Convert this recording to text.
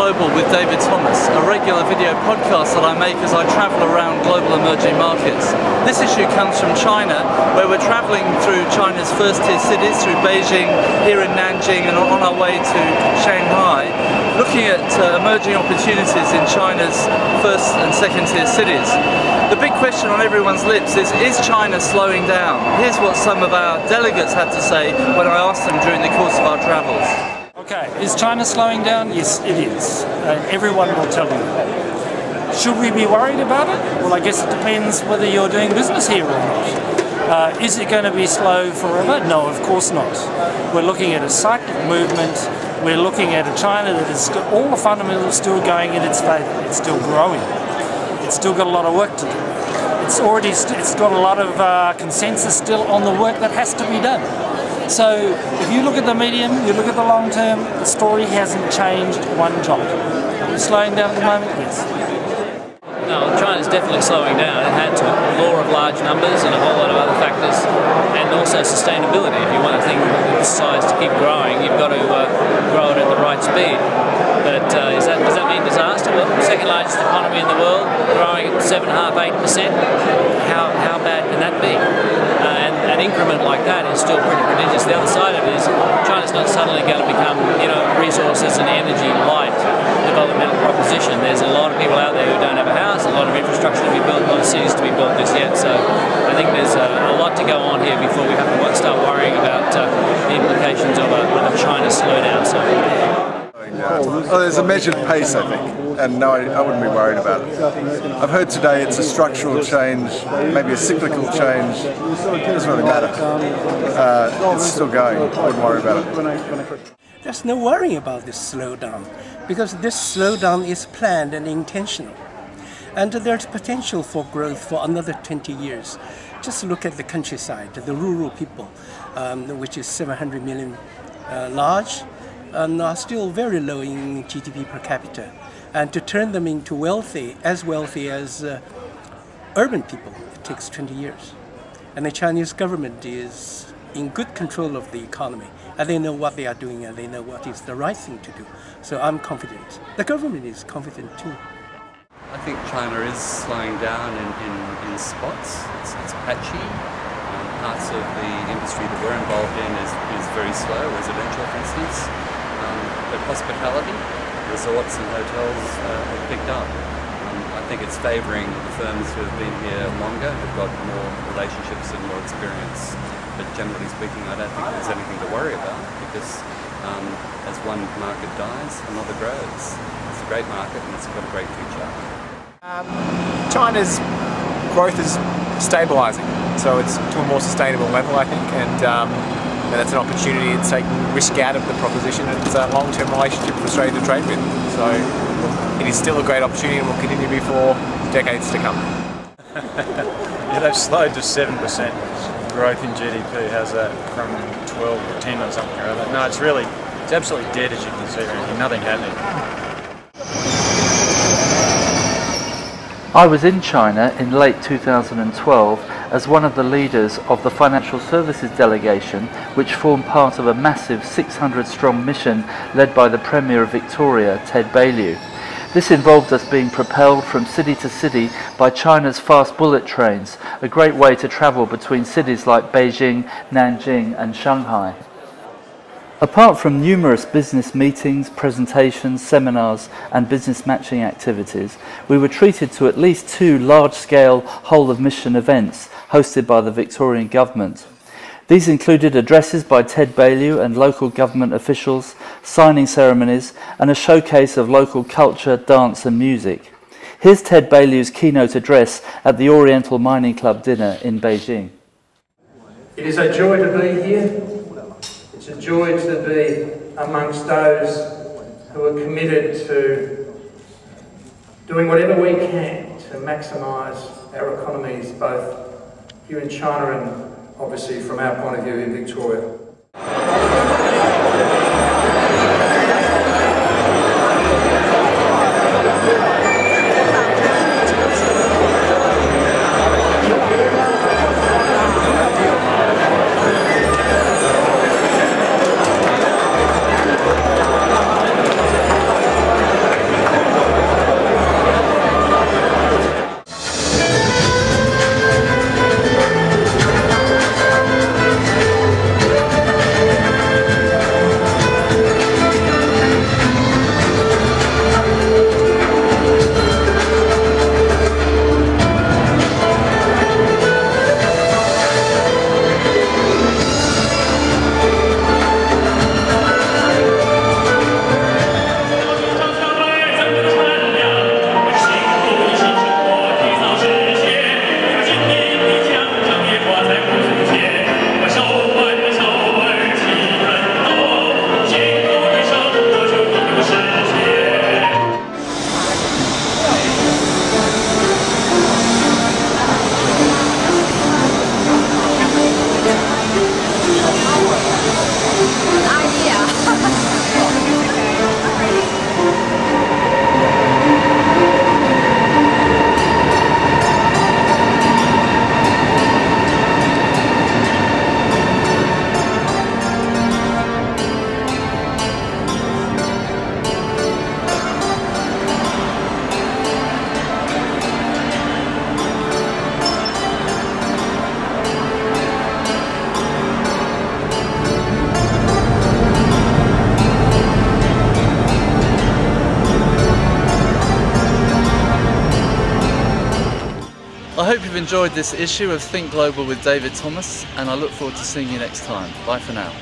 Global with David Thomas, a regular video podcast that I make as I travel around global emerging markets. This issue comes from China, where we're traveling through China's first tier cities, through Beijing, here in Nanjing, and on our way to Shanghai, looking at uh, emerging opportunities in China's first and second tier cities. The big question on everyone's lips is, is China slowing down? Here's what some of our delegates had to say when I asked them during the course of our travels. Okay, is China slowing down? Yes, it is. Uh, everyone will tell you. Should we be worried about it? Well, I guess it depends whether you're doing business here or not. Uh, is it going to be slow forever? No, of course not. We're looking at a cyclic movement. We're looking at a China that has got all the fundamentals still going in its favour. It's still growing. It's still got a lot of work to do. It's already it's got a lot of uh, consensus still on the work that has to be done. So if you look at the medium, you look at the long term, the story hasn't changed one jot. It's slowing down at the moment, yes. No, China's definitely slowing down. It had to. Law of large numbers and a whole lot of other factors, and also sustainability. If you want a thing this size to keep growing, you've got to uh, grow it at the right speed. But uh, that, does that mean disaster? Well, second largest economy in the world, growing at seven and a half, eight percent. How how bad can that be? An increment like that is still pretty prodigious. The other side of it is China's not suddenly going to become, you know, resources and energy light developmental proposition. There's a lot of people out there who don't have a house, a lot of infrastructure to be built, a lot of cities to be built just yet. So I think there's a, a lot to go on here before we have to start worrying about uh, the implications of a, of a China slowdown. So. Well, there's a measured pace, I think, and no, I, I, wouldn't be worried about it. I've heard today it's a structural change, maybe a cyclical change. It doesn't really matter. Uh, it's still going. I wouldn't worry about it. There's no worry about this slowdown because this slowdown is planned and intentional. And there's potential for growth for another 20 years. Just look at the countryside, the rural people, um, which is 700 million uh, large, and are still very low in GDP per capita. And to turn them into wealthy, as wealthy as uh, urban people, it takes 20 years. And the Chinese government is in good control of the economy. And they know what they are doing and they know what is the right thing to do. So I'm confident. The government is confident too. I think China is slowing down in, in, in spots. It's, it's patchy. Um, parts of the industry that we're involved in is, is very slow, residential for instance. But hospitality, resorts and hotels uh, have picked up. Um, I think it's favouring firms who have been here longer, who've got more relationships and more experience. But generally speaking, I don't think there's anything to worry about because um, as one market dies, another grows. It's a great market and it's got a great future. Um, China's growth is stabilising, so it's to a more sustainable level, I think, and, um, and that's an opportunity. It's taking risk out of the proposition, and it's a long-term relationship for Australia to trade with. So it is still a great opportunity, and will continue to be for decades to come. yeah, they've slowed to seven percent growth in GDP. How's that from 12 or 10 or something or other? No, it's really, it's absolutely dead as you can see. Nothing happening. I was in China in late 2012 as one of the leaders of the financial services delegation which formed part of a massive 600 strong mission led by the Premier of Victoria, Ted Baillieu. This involved us being propelled from city to city by China's fast bullet trains, a great way to travel between cities like Beijing, Nanjing and Shanghai. Apart from numerous business meetings, presentations, seminars and business matching activities, we were treated to at least two large-scale whole-of-mission events hosted by the Victorian Government. These included addresses by Ted Baillieu and local government officials, signing ceremonies and a showcase of local culture, dance and music. Here's Ted Baillieu's keynote address at the Oriental Mining Club dinner in Beijing. It is a joy to be here a joy to be amongst those who are committed to doing whatever we can to maximise our economies, both here in China and obviously from our point of view in Victoria. Hope you've enjoyed this issue of Think Global with David Thomas and I look forward to seeing you next time. Bye for now.